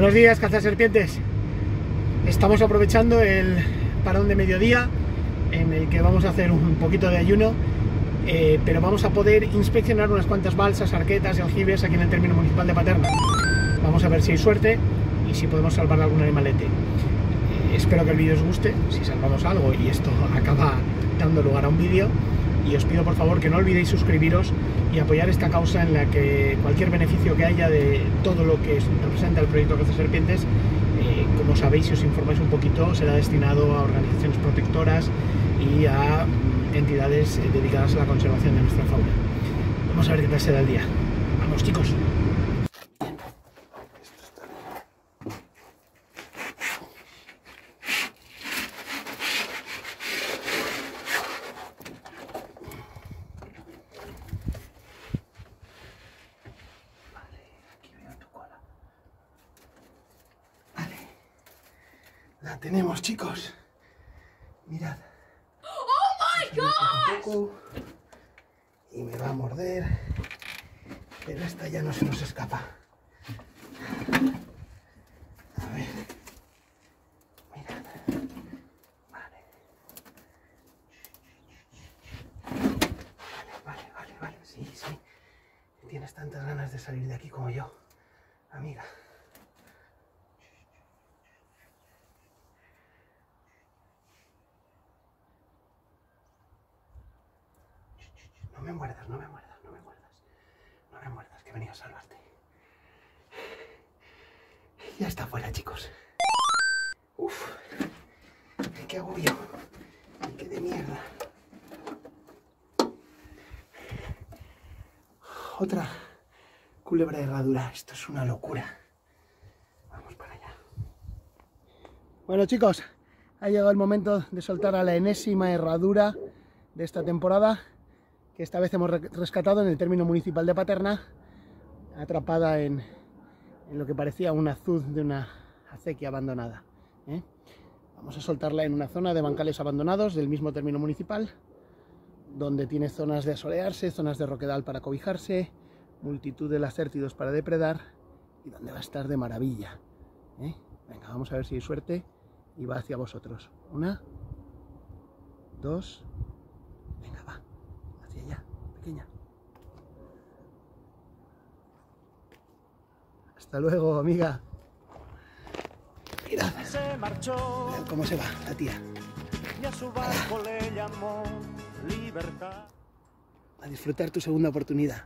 Buenos días, serpientes. Estamos aprovechando el parón de mediodía en el que vamos a hacer un poquito de ayuno, eh, pero vamos a poder inspeccionar unas cuantas balsas, arquetas y aljibes aquí en el término municipal de Paterna. Vamos a ver si hay suerte y si podemos salvar algún animalete. Eh, espero que el vídeo os guste, si salvamos algo y esto acaba dando lugar a un vídeo. Y os pido por favor que no olvidéis suscribiros y apoyar esta causa en la que cualquier beneficio que haya de todo lo que representa el proyecto Caza Serpientes, eh, como sabéis si os informáis un poquito, será destinado a organizaciones protectoras y a entidades eh, dedicadas a la conservación de nuestra fauna. Vamos a ver qué tal será el día. Vamos chicos. La tenemos, chicos. Mirad. ¡Oh, my God! Y me va a morder. Pero esta ya no se nos escapa. A ver. Mirad. Vale. Vale, vale, vale, vale. Sí, sí. Tienes tantas ganas de salir de aquí como yo, amiga. No me muerdas, no me muerdas, no me muerdas. No me muerdas, que venía a salvarte. Ya está fuera, chicos. Uf, qué agobio. Qué de mierda. Otra culebra de herradura. Esto es una locura. Vamos para allá. Bueno, chicos, ha llegado el momento de soltar a la enésima herradura de esta temporada que esta vez hemos rescatado en el término municipal de Paterna, atrapada en, lo que parecía un azud de una acequia abandonada. ¿eh? Vamos a soltarla en una zona de bancales abandonados del mismo término municipal, donde tiene zonas de asolearse, zonas de roquedal para cobijarse, multitud de lacértidos para depredar y donde va a estar de maravilla. ¿eh? Venga, vamos a ver si hay suerte y va hacia vosotros. Una, dos, pequeña. Hasta luego, amiga. Mirad, mirad cómo se va la tía. A disfrutar tu segunda oportunidad.